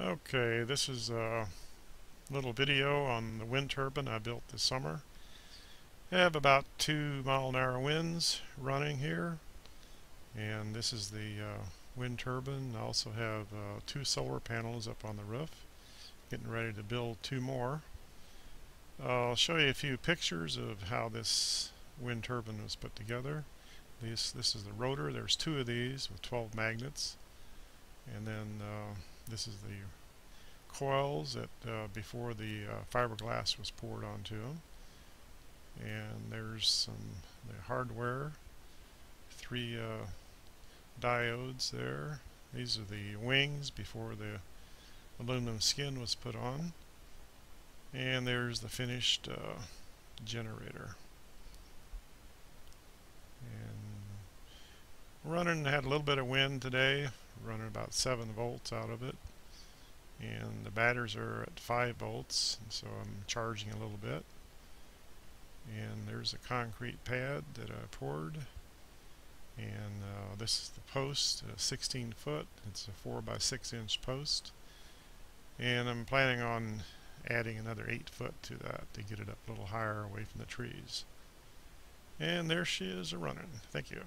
Okay, this is a little video on the wind turbine I built this summer. I have about two mile an hour winds running here and this is the uh, wind turbine. I also have uh, two solar panels up on the roof getting ready to build two more. I'll show you a few pictures of how this wind turbine was put together. This, this is the rotor. There's two of these with 12 magnets and then uh, this is the coils that uh, before the uh, fiberglass was poured onto them and there's some the hardware three uh, diodes there. These are the wings before the aluminum skin was put on. And there's the finished uh, generator running had a little bit of wind today running about 7 volts out of it. And the batteries are at 5 volts so I'm charging a little bit. And there's a concrete pad that I poured. And uh, this is the post 16 foot. It's a 4 by 6 inch post. And I'm planning on adding another 8 foot to that to get it up a little higher away from the trees. And there she is a running. Thank you